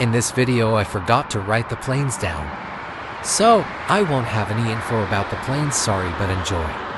In this video, I forgot to write the planes down. So, I won't have any info about the planes, sorry, but enjoy.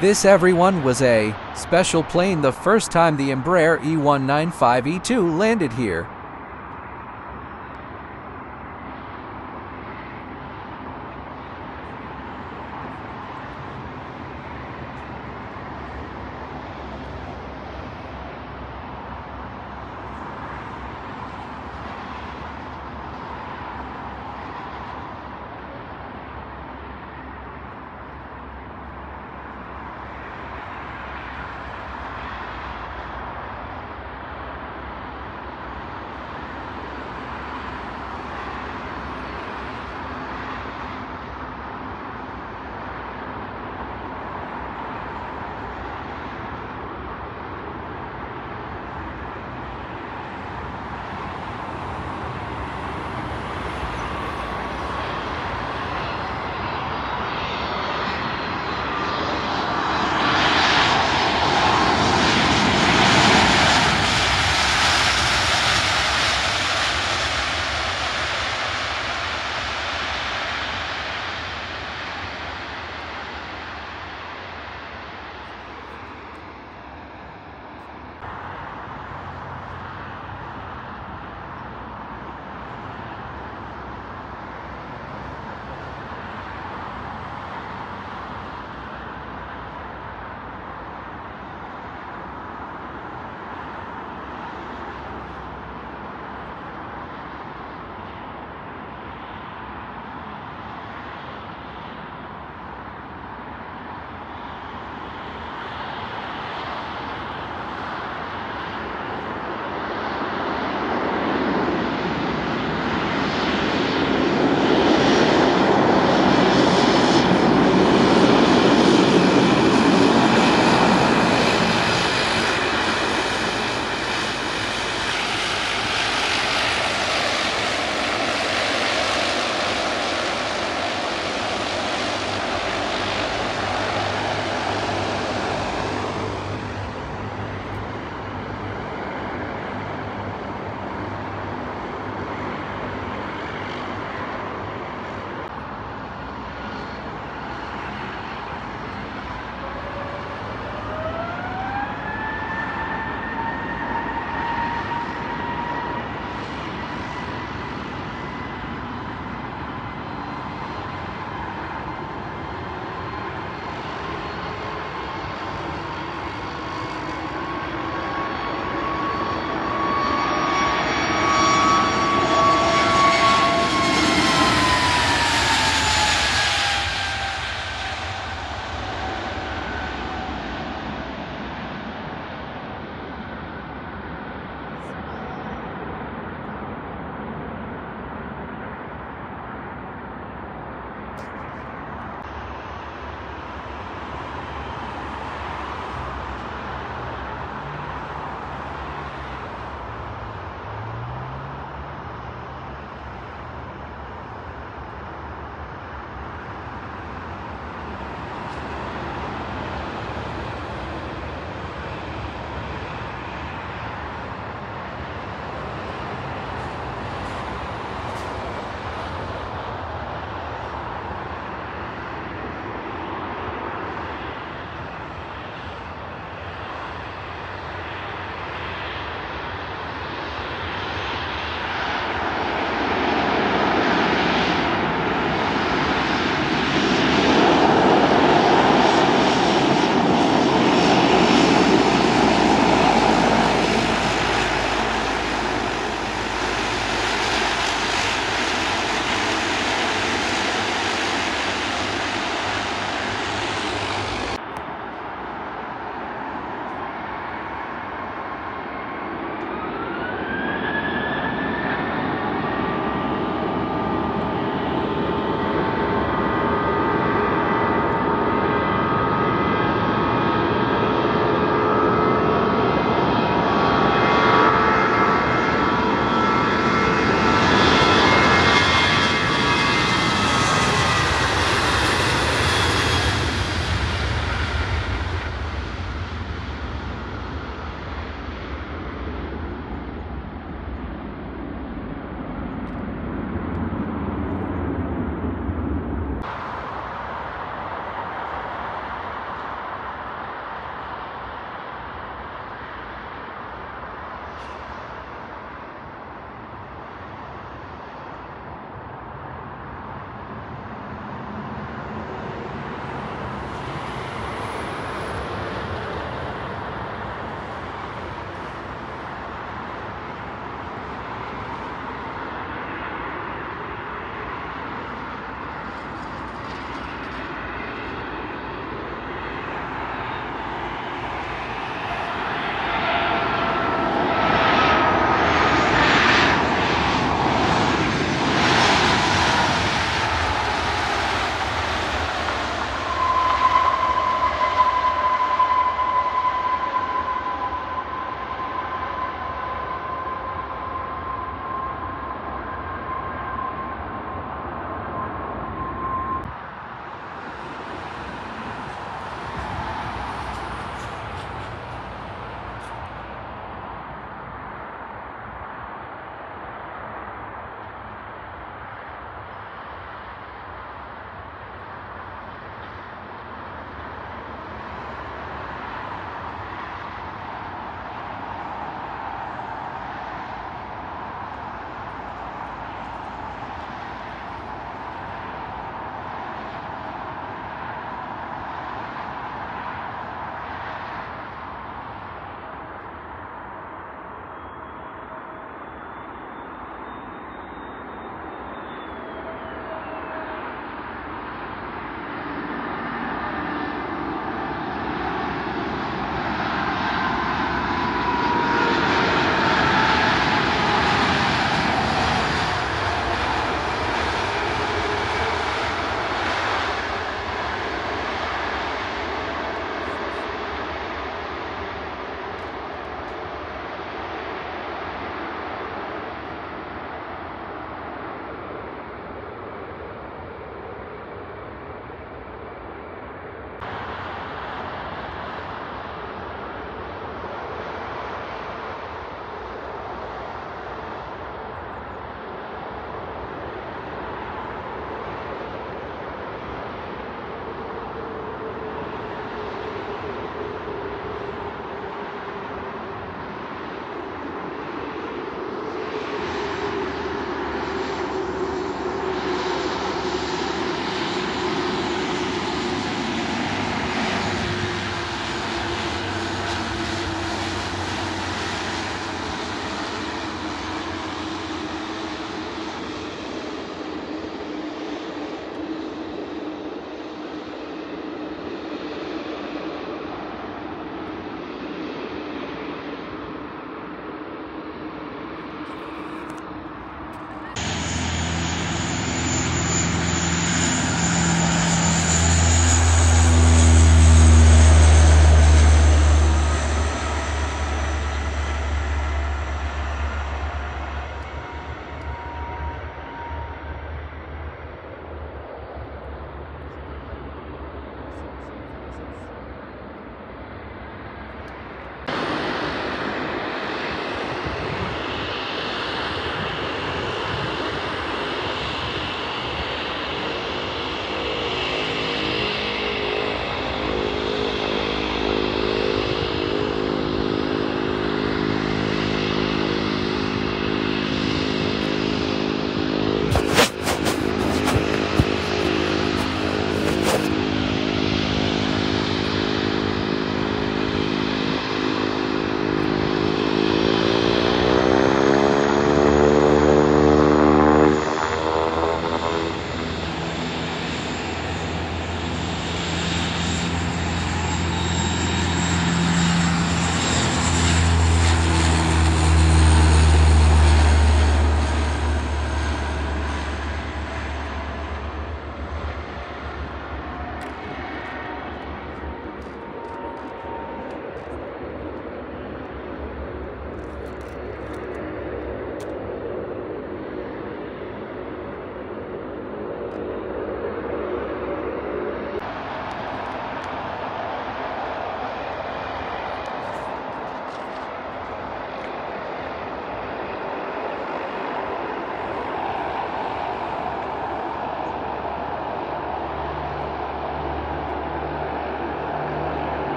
This, everyone, was a special plane the first time the Embraer E E195E2 landed here.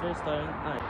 First time, I.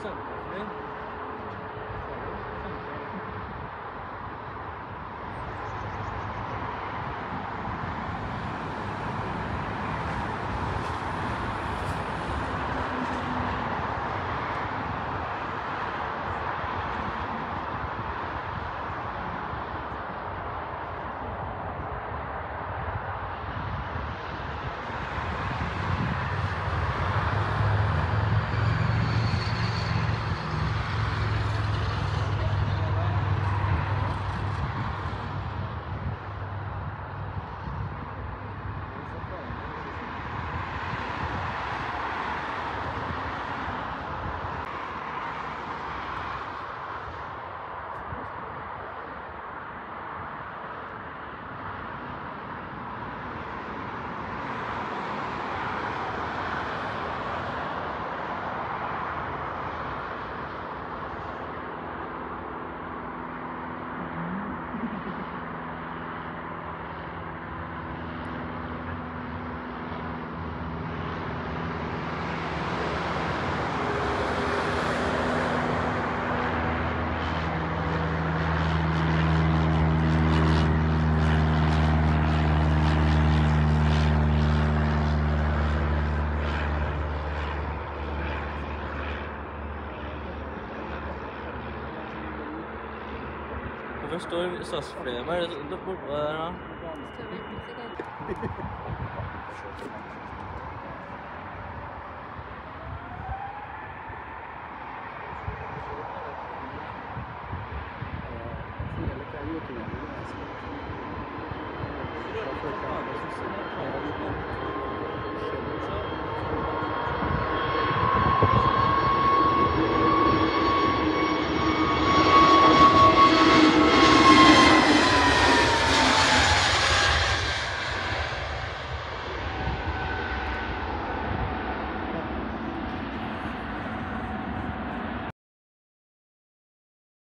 そうなんですね。Hvorfor står SAS flere? Hva er det borte der, da?